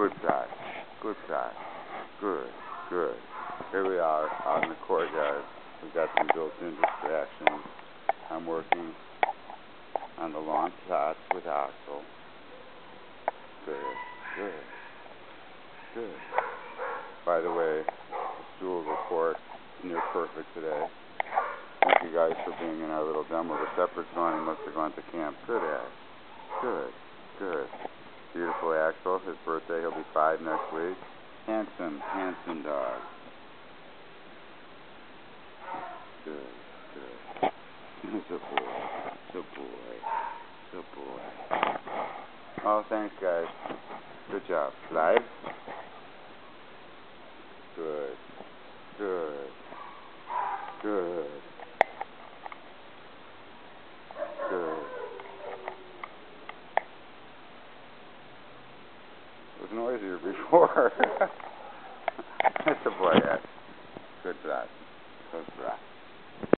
Good shot. Good shot. Good. Good. Here we are out in the courtyard. We've got some built-in distractions. I'm working on the long shots with Axel. Good. Good. Good. By the way, the stool report near perfect today. Thank you guys for being in our little demo. The shepherd's gone. He must have gone to camp. Good, Ax. Good. Good. Beautiful Axel. His birthday. He'll be five next week. Handsome, handsome dog. Good. Good. It's a boy. It's a boy. It's a boy. Oh, thanks, guys. Good job. Live? Good. Good. Good. Good. Noisier before. That's a boy. Good shot. Good shot.